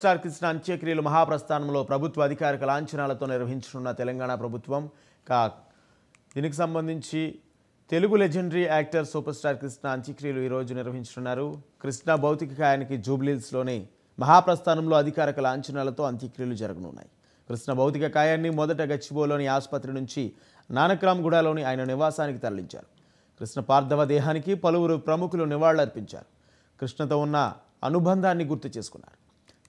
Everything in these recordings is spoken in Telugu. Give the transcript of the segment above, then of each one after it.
స్టార్ కృష్ణ అంత్యక్రియలు మహాప్రస్థానంలో ప్రభుత్వ అధికారిక లాంఛనాలతో నిర్వహించనున్న తెలంగాణ ప్రభుత్వం కా దీనికి సంబంధించి Telugu legendary actor super star Krishna అంత్యక్రియలు ఈరోజు నిర్వహించనున్నారు. కృష్ణ భౌతిక కాయానికి జూబ్లీల్స్లోని మహాప్రస్థానంలో అధికారిక లాంఛనాలతో అంత్యక్రియలు జరగనున్నాయి. కృష్ణ భౌతిక కాయాన్ని మొదట గచ్చిబోలోని ఆసుపత్రి నుంచి నానక్రామ్గూడలోని ఆయన నివాసానికి తరలించారు. కృష్ణ పార్థవ దేహానికి పలువురు ప్రముఖులు నివాళులర్పించారు. కృష్ణతో ఉన్న అనుబంధాన్ని గుర్తు చేసుకున్నారు.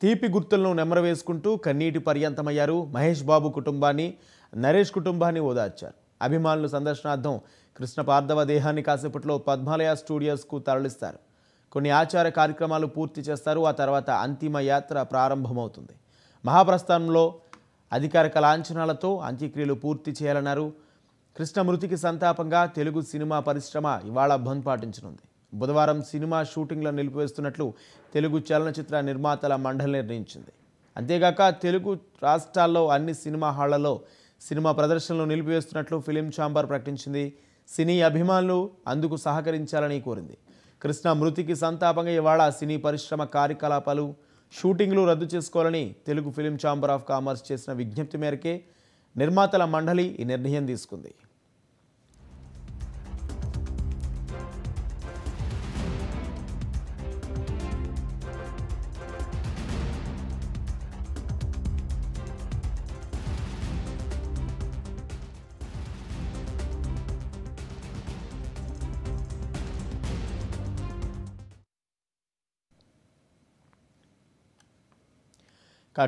తీపి గుర్తులను నెమరవేసుకుంటూ కన్నీటి పర్యంతమయ్యారు మహేష్ బాబు కుటుంబాన్ని నరేష్ కుటుంబాన్ని ఓదార్చారు. అభిమానులు సందర్శనార్థం కృష్ణ పార్థవ దేహాన్ని కాసేపట్లో పద్మాలయ స్టూడియోస్కు తరలిస్తారు. కొన్ని ఆచార కార్యక్రమాలు పూర్తి చేస్తారు. ఆ తర్వాత అంతిమ యాత్ర ప్రారంభమవుతుంది. మహాప్రస్థానంలో అధికారిక లాంఛనాలతో అంత్యక్రియలు పూర్తి చేయాలన్నారు. కృష్ణ మృతికి సంతాపంగా తెలుగు సినిమా పరిశ్రమ ఇవాళ బంద్ పాటించనుంది బుధవారం సినిమా షూటింగ్లను నిలిపివేస్తున్నట్లు తెలుగు చలనచిత్ర నిర్మాతల మండలి నిర్ణయించింది. అంతేగాక తెలుగు రాష్ట్రాల్లో అన్ని సినిమా హాళ్ళలో సినిమా ప్రదర్శనలు నిలిపివేస్తున్నట్లు ఫిలిం ఛాంబర్ ప్రకటించింది. సినీ అభిమానులు అందుకు సహకరించాలని కోరింది. కృష్ణ మృతికి సంతాపంగా ఇవాళ సినీ పరిశ్రమ కార్యకలాపాలు షూటింగ్లు రద్దు చేసుకోవాలని Telugu film chamber of commerce చేసిన విజ్ఞప్తి మేరకే నిర్మాతల మండలి ఈ నిర్ణయం తీసుకుంది.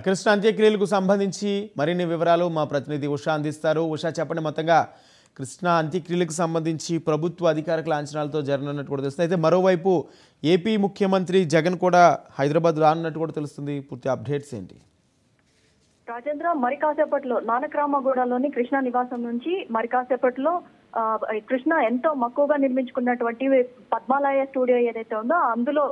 కృష్ణ అంత్యక్రియలకు సంబంధించి మరిన్ని వివరాలు మా ప్రతినిధి ఉషా అందిస్తారు. ఉషా చెప్పండి మొత్తంగా. కృష్ణ అంత్యక్రియలకు సంబంధించి ప్రభుత్వ అధికారిక లాంఛనాలతో జరగనున్నట్టు కూడా తెలుస్తుంది. అయితే మరోవైపు ఏపీ ముఖ్యమంత్రి జగన్ కూడా హైదరాబాద్ రానున్నట్టు కూడా తెలుస్తుంది. పూర్తి అప్డేట్స్ ఏంటి? రాజేంద్ర మరి కాసేపట్లో నానక్రామగూడలోని కృష్ణ నివాసం నుంచి మరి కాసేపట్లో కృష్ణ ఎంతో మక్కువగా నిర్మించుకున్నటువంటి పద్మాలయ స్టూడియో ఏదైతే ఉందో అందులో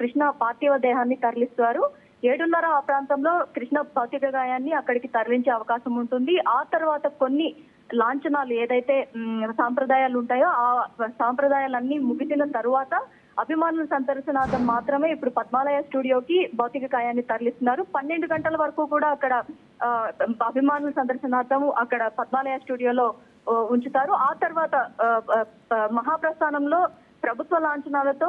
కృష్ణ పార్థివ దేహాన్ని తరలిస్తారు. ఏడున్నర ఆ ప్రాంతంలో కృష్ణ భౌతిక గాయాన్ని అక్కడికి తరలించే అవకాశం ఉంటుంది. ఆ తర్వాత కొన్ని లాంఛనాలు ఏదైతే సాంప్రదాయాలు ఉంటాయో ఆ సాంప్రదాయాలన్నీ ముగిసిన తరువాత అభిమానుల సందర్శనార్థం మాత్రమే ఇప్పుడు పద్మాలయ స్టూడియోకి భౌతిక కాయాన్ని తరలిస్తున్నారు. పన్నెండు గంటల వరకు కూడా అక్కడ అభిమానుల సందర్శనార్థం అక్కడ పద్మాలయ స్టూడియోలో ఉంచుతారు. ఆ తర్వాత మహాప్రస్థానంలో ప్రభుత్వ లాంఛనాలతో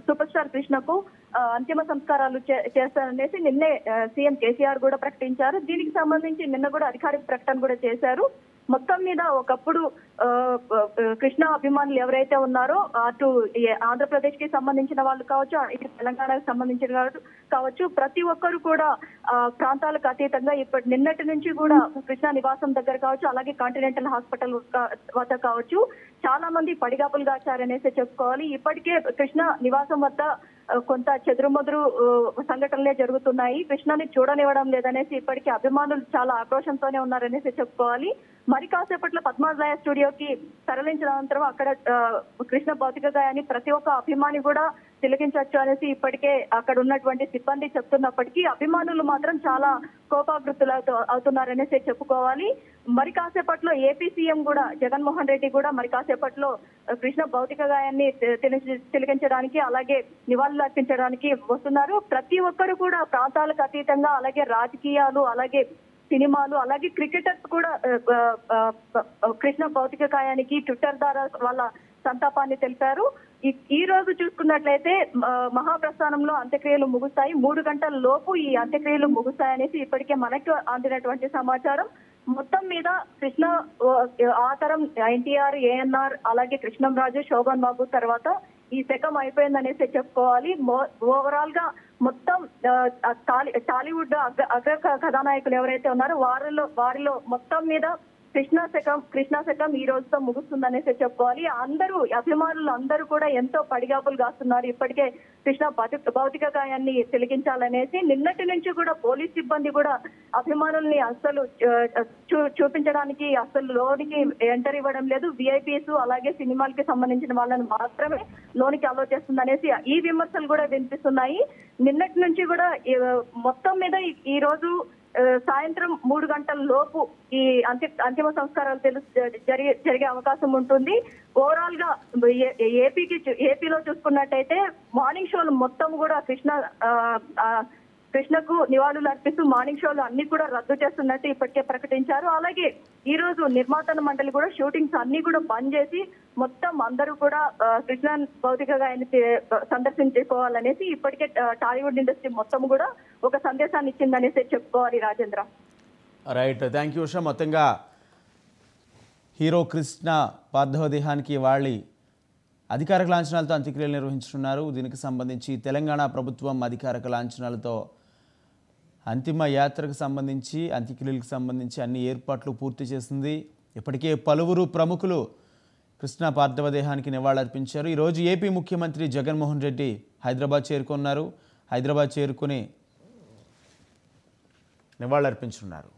సూపర్ స్టార్ కృష్ణకు ఆ, అంతిమ సంస్కారాలు చే- చేస్తారనేసి నిన్నే సీఎం కేసీఆర్ కూడా ప్రకటించారు. దీనికి సంబంధించి నిన్న కూడా అధికారిక ప్రకటన కూడా చేశారు. మొత్తం మీద ఒకప్పుడు ఆ, కృష్ణ అభిమానులు ఎవరైతే ఉన్నారో అటు ఆంధ్రప్రదేశ్కి సంబంధించిన వాళ్ళు కావచ్చు ఇటు తెలంగాణకు సంబంధించిన వాళ్ళు కావచ్చు ప్రతి ఒక్కరు కూడా ఆ, ప్రాంతాలకు అతీతంగా ఇప్పటి నిన్నటి నుంచి కూడా కృష్ణ నివాసం దగ్గర కావచ్చు అలాగే కాంటినెంటల్ హాస్పిటల్ వద్ద కావచ్చు చాలా మంది పడిగాపులు కాచారనేసి చెప్పుకోవాలి. ఇప్పటికే కృష్ణ నివాసం వద్ద కొంత చెదురుమదురు సంఘటనలే జరుగుతున్నాయి. కృష్ణని చూడనివ్వడం లేదనేసి ఇప్పటికే అభిమానులు చాలా ఆక్రోషంతోనే ఉన్నారనేసి చెప్పుకోవాలి. మరి కాసేపట్లో పద్మాలయ స్టూడియోకి తరలించిన అనంతరం అక్కడ కృష్ణ భౌతిక గాయాన్ని ప్రతి ఒక్క అభిమాని కూడా తిలకించవచ్చు అనేసి ఇప్పటికే అక్కడ ఉన్నటువంటి సిబ్బంది చెప్తున్నప్పటికీ అభిమానులు మాత్రం చాలా కోపావృత్తులు అవుతు- అవుతున్నారనేసి చెప్పుకోవాలి. మరి కాసేపట్లో ఏపీ సీఎం కూడా జగన్మోహన్ రెడ్డి కూడా మరి కాసేపట్లో కృష్ణ భౌతిక గాయాన్ని తిలకించడానికి అలాగే నివాళులు అర్పించడానికి వస్తున్నారు. ప్రతి ఒక్కరు కూడా ప్రాంతాలకు అతీతంగా అలాగే రాజకీయాలు అలాగే సినిమాలు అలాగే క్రికెటర్స్ కూడా కృష్ణ భౌతిక కాయానికి ట్విట్టర్ ద్వారా వాళ్ళ సంతాపాన్ని తెలిపారు. ఈ- రోజు చూసుకున్నట్లయితే మహాప్రస్థానంలో అంత్యక్రియలు ముగుస్తాయి. మూడు గంటల లోపు ఈ అంత్యక్రియలు ముగుస్తాయనేసి ఇప్పటికే మనకు అందినటువంటి సమాచారం. మొత్తం మీద కృష్ణ ఆతరం ఎన్టీఆర్ ఏఎన్ఆర్ అలాగే కృష్ణం రాజు శోభన్ బాబు తర్వాత ఈ శకం అయిపోయిందనేసి చెప్పుకోవాలి. ఓవరాల్గా మొత్తం టాలీ టాలీవుడ్ అగ్ర అగ్ర క- కథానాయకులు ఎవరైతే ఉన్నారో వారిలో వారిలో మొత్తం మీద కృష్ణా శకం కృష్ణా శకం ఈ రోజుతో ముగుస్తుందనేసి చెప్పుకోవాలి. అందరూ అభిమానులు అందరూ కూడా ఎంతో పడిగాపులు కాస్తున్నారు ఇప్పటికే కృష్ణ భౌతిక గాయాన్ని తిలకించాలనేసి నిన్నటి నుంచి కూడా పోలీస్ సిబ్బంది కూడా అభిమానుల్ని అస్సలు చూ- చూపించడానికి అస్సలు లోనికి ఎంటర్ ఇవ్వడం లేదు. విఐపీస్ అలాగే సినిమాలకి సంబంధించిన వాళ్ళని మాత్రమే లోనికి అలో చేస్తుందనేసి ఈ విమర్శలు కూడా వినిపిస్తున్నాయి. నిన్నటి నుంచి కూడా మొత్తం మీద ఈ- రోజు సాయంత్రం మూడు గంటల లోపు ఈ అంత్య అంతిమ సంస్కారాలు తెలుసు జరిగే జరిగే అవకాశం ఉంటుంది. ఓవరాల్గా ఏ- ఏపీకి ఏపీలో చూసుకున్నట్టయితే మార్నింగ్ షోలు మొత్తం కూడా కృష్ణ ఆ, ఆ, కృష్ణకు నివాళులు అర్పిస్తూ మార్నింగ్ షోలు అన్ని కూడా రద్దు చేస్తున్నట్టు ఇప్పటికే ప్రకటించారు. అలాగే ఈ రోజు నిర్మాతల మండలి కూడా షూటింగ్స్ అన్ని కూడా బంద్ చేసి మొత్తం అందరూ కూడా కృష్ణ భౌతికగా ఆయన సందర్శించుకోవాలనేసి ఇప్పటికే టాలీవుడ్ ఇండస్ట్రీ మొత్తం కూడా ఒక సందేశాన్ని ఇచ్చిందనేసి చెప్పుకోవాలి Rajendra. Right. Thank you Usha. మొత్తంగా హీరో కృష్ణ పార్థవ దేహానికి వాళ్ళి అధికారిక లాంఛనాలతో అంత్యక్రియలు నిర్వహించనున్నారు. దీనికి సంబంధించి తెలంగాణ ప్రభుత్వం అధికారిక లాంఛనాలతో అంతిమ యాత్రకు సంబంధించి అంత్యక్రియలకు సంబంధించి అన్ని ఏర్పాట్లు పూర్తి చేసింది. ఇప్పటికే పలువురు ప్రముఖులు కృష్ణ పార్థవ దేహానికి నివాళులర్పించారు. ఈరోజు ఏపీ ముఖ్యమంత్రి జగన్మోహన్ రెడ్డి హైదరాబాద్ చేరుకున్నారు. హైదరాబాద్ చేరుకుని నివాళులర్పించున్నారు